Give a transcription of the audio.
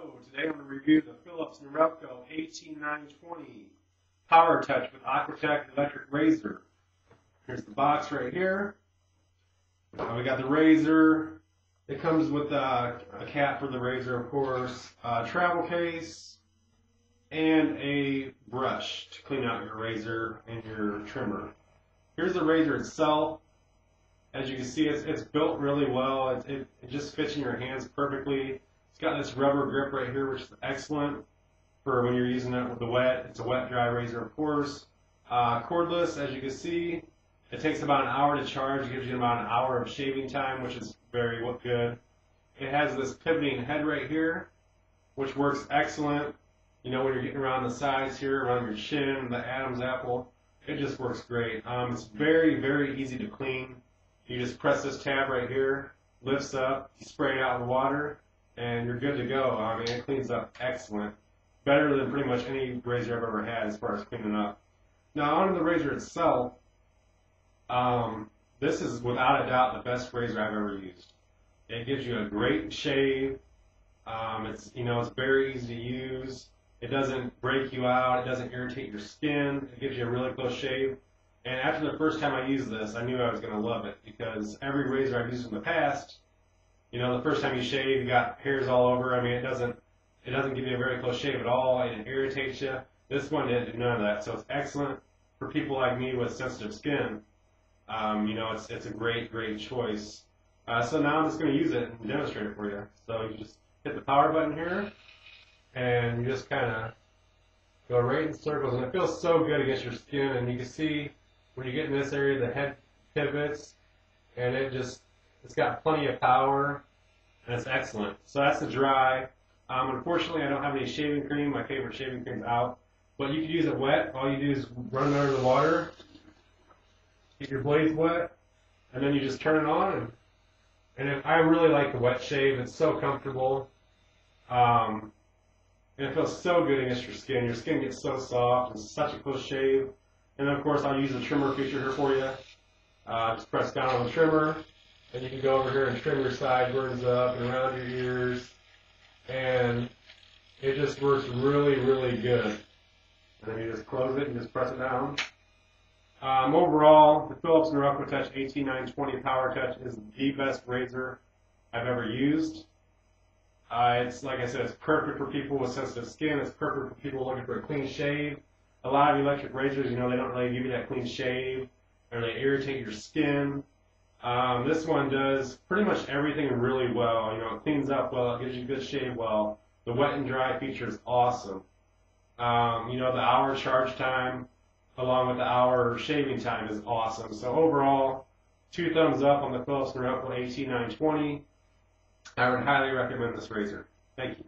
Today I'm going to review the Philips Norelco AT920 Power Touch with Aquatec Electric Razor. Here's the box right here. Uh, we got the razor. It comes with uh, a cap for the razor, of course, a travel case, and a brush to clean out your razor and your trimmer. Here's the razor itself. As you can see, it's, it's built really well. It, it, it just fits in your hands perfectly. Got this rubber grip right here, which is excellent for when you're using it with the wet. It's a wet dry razor, of course. Uh, cordless, as you can see, it takes about an hour to charge. It gives you about an hour of shaving time, which is very good. It has this pivoting head right here, which works excellent. You know, when you're getting around the sides here, around your chin, the Adam's apple, it just works great. Um, it's very, very easy to clean. You just press this tab right here, lifts up, you spray it out with water, and you're good to go. I mean, it cleans up excellent. Better than pretty much any razor I've ever had as far as cleaning up. Now, on the razor itself, um, this is without a doubt the best razor I've ever used. It gives you a great shave. Um, it's you know it's very easy to use. It doesn't break you out. It doesn't irritate your skin. It gives you a really close shave. And after the first time I used this, I knew I was going to love it because every razor I've used in the past, you know, the first time you shave, you got hairs all over. I mean, it doesn't it doesn't give you a very close shave at all, and it irritates you. This one didn't do none of that, so it's excellent for people like me with sensitive skin. Um, you know, it's it's a great great choice. Uh, so now I'm just going to use it and demonstrate it for you. So you just hit the power button here, and you just kind of go right in circles, and it feels so good against your skin. And you can see when you get in this area, the head pivots, and it just it's got plenty of power, and it's excellent. So that's the dry. Um, unfortunately, I don't have any shaving cream. My favorite shaving cream's out. But you can use it wet. All you do is run it under the water, get your blades wet, and then you just turn it on. And, and if, I really like the wet shave. It's so comfortable. Um, and it feels so good against your skin. Your skin gets so soft. It's such a close shave. And then, of course, I'll use the trimmer feature here for you. Uh, just press down on the trimmer, and you can go over here and trim your sideburns up and around your ears. And it just works really, really good. And then you just close it and just press it down. Um, overall, the Philips Norelco Touch AT920 Power Touch is the best razor I've ever used. Uh, it's like I said, it's perfect for people with sensitive skin. It's perfect for people looking for a clean shave. A lot of electric razors, you know, they don't really give you that clean shave, or they irritate your skin. Um, this one does pretty much everything really well. You know, it cleans up well, it gives you good shave well. The wet and dry feature is awesome. Um, you know, the hour charge time along with the hour shaving time is awesome. So overall, two thumbs up on the Philips Norelco AT920. I would highly recommend this razor. Thank you.